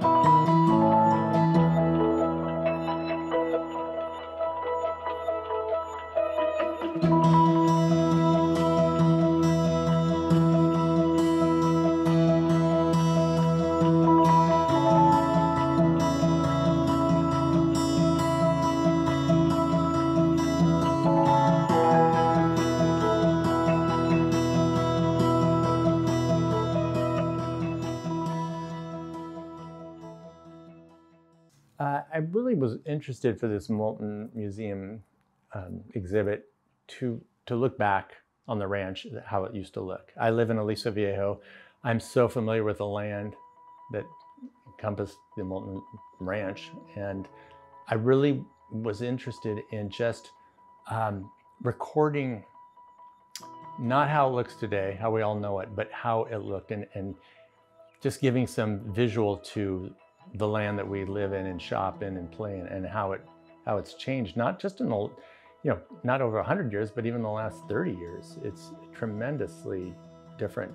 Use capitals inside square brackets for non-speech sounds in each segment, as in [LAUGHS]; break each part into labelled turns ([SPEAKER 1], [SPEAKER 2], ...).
[SPEAKER 1] Uh, I really was interested for this Moulton Museum um, exhibit to to look back on the ranch, how it used to look. I live in Aliso Viejo. I'm so familiar with the land that encompassed the Moulton Ranch, and I really was interested in just um, recording not how it looks today, how we all know it, but how it looked, and, and just giving some visual to the land that we live in and shop in and play in and how it how it's changed not just in the you know not over 100 years but even the last 30 years it's tremendously different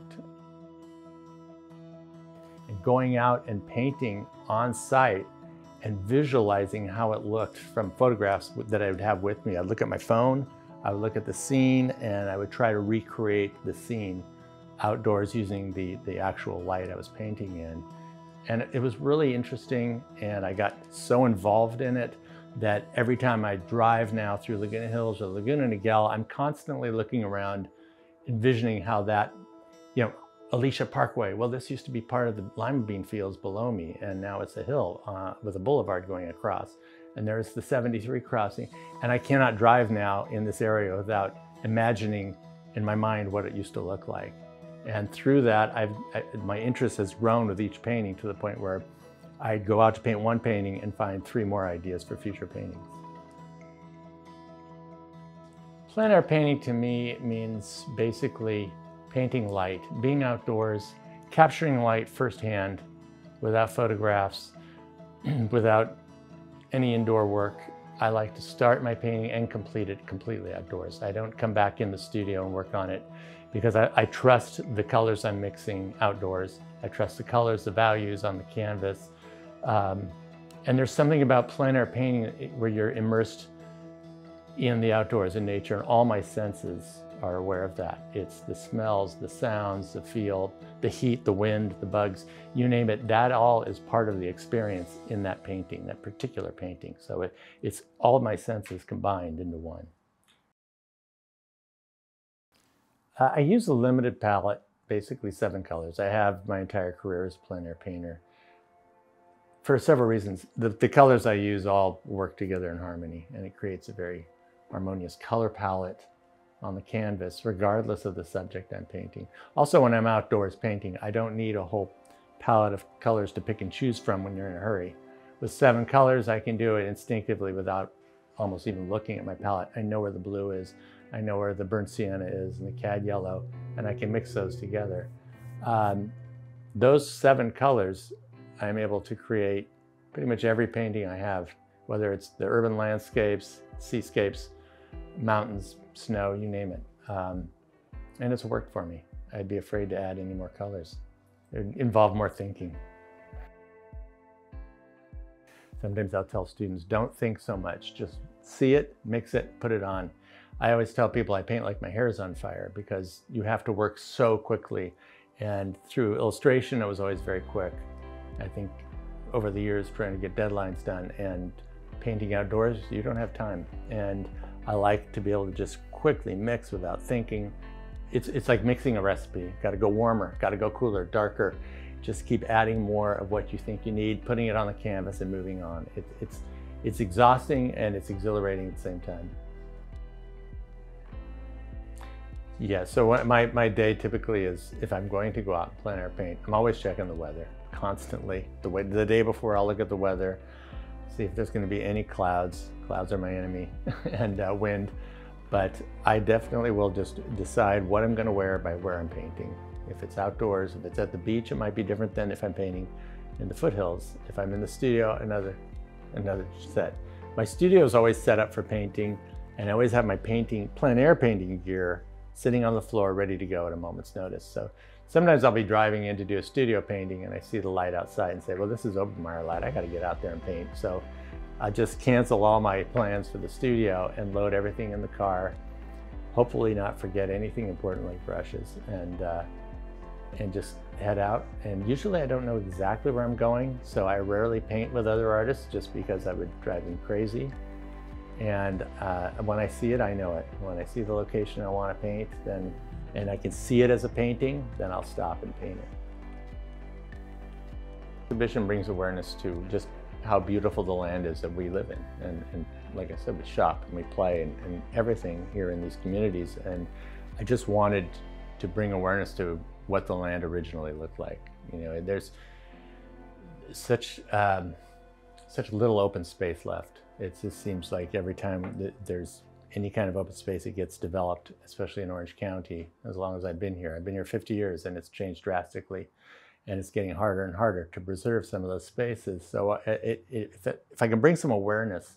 [SPEAKER 1] and going out and painting on site and visualizing how it looked from photographs that I would have with me. I'd look at my phone, I would look at the scene, and I would try to recreate the scene outdoors using the, the actual light I was painting in. And it was really interesting, and I got so involved in it that every time I drive now through Laguna Hills or Laguna Niguel, I'm constantly looking around, envisioning how that, you know, Alicia Parkway, well, this used to be part of the lima bean fields below me, and now it's a hill uh, with a boulevard going across. And there's the 73 crossing, and I cannot drive now in this area without imagining in my mind what it used to look like. And through that, I've, I, my interest has grown with each painting to the point where I'd go out to paint one painting and find three more ideas for future paintings. Plein air painting to me means basically painting light, being outdoors, capturing light firsthand without photographs, [CLEARS THROAT] without any indoor work. I like to start my painting and complete it completely outdoors. I don't come back in the studio and work on it because I, I, trust the colors I'm mixing outdoors. I trust the colors, the values on the canvas. Um, and there's something about plein air painting where you're immersed in the outdoors, in nature, and all my senses are aware of that. It's the smells, the sounds, the feel, the heat, the wind, the bugs, you name it, that all is part of the experience in that painting, that particular painting. So it, it's all my senses combined into one. Uh, I use a limited palette, basically seven colors. I have my entire career as a plein air painter. For several reasons, the, the colors I use all work together in harmony and it creates a very harmonious color palette on the canvas, regardless of the subject I'm painting. Also, when I'm outdoors painting, I don't need a whole palette of colors to pick and choose from when you're in a hurry. With seven colors, I can do it instinctively without almost even looking at my palette. I know where the blue is, I know where the burnt sienna is and the cad yellow, and I can mix those together. Um, those seven colors, I'm able to create pretty much every painting I have, whether it's the urban landscapes, seascapes, mountains, snow, you name it. Um, and it's worked for me. I'd be afraid to add any more colors. It would involve more thinking. Sometimes I'll tell students, don't think so much. Just see it, mix it, put it on. I always tell people I paint like my hair is on fire because you have to work so quickly. And through illustration, it was always very quick. I think over the years trying to get deadlines done and painting outdoors, you don't have time. And I like to be able to just quickly mix without thinking. It's, it's like mixing a recipe. Got to go warmer, got to go cooler, darker. Just keep adding more of what you think you need, putting it on the canvas and moving on. It, it's, it's exhausting and it's exhilarating at the same time. Yeah, so my, my day typically is if I'm going to go out and plein air paint, I'm always checking the weather constantly. The, way, the day before, I'll look at the weather, see if there's going to be any clouds. Clouds are my enemy, [LAUGHS] and uh, wind. But I definitely will just decide what I'm going to wear by where I'm painting. If it's outdoors, if it's at the beach, it might be different than if I'm painting in the foothills. If I'm in the studio, another, another set. My studio is always set up for painting, and I always have my painting, plein air painting gear sitting on the floor ready to go at a moment's notice. So sometimes I'll be driving in to do a studio painting and I see the light outside and say, well, this is Obermeyer light. I got to get out there and paint. So I just cancel all my plans for the studio and load everything in the car. Hopefully not forget anything important like brushes and, uh, and just head out. And usually I don't know exactly where I'm going. So I rarely paint with other artists just because that would drive me crazy. And uh, when I see it, I know it. When I see the location I want to paint, then and I can see it as a painting, then I'll stop and paint it. Exhibition brings awareness to just how beautiful the land is that we live in. And, and like I said, we shop and we play and, and, everything here in these communities. And I just wanted to bring awareness to what the land originally looked like. You know, there's such um, such little open space left. It just seems like every time there's any kind of open space it gets developed, especially in Orange County, as long as I've been here. I've been here 50 years and it's changed drastically. And it's getting harder and harder to preserve some of those spaces. So uh, it, it, if, I can bring some awareness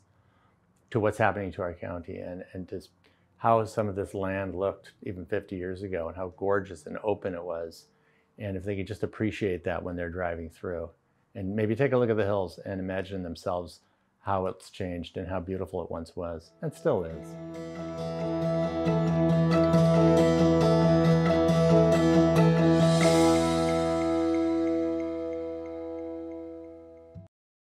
[SPEAKER 1] to what's happening to our county and, and just how some of this land looked even 50 years ago and how gorgeous and open it was. And if they could just appreciate that when they're driving through and maybe take a look at the hills and imagine themselves how it's changed and how beautiful it once was and still is.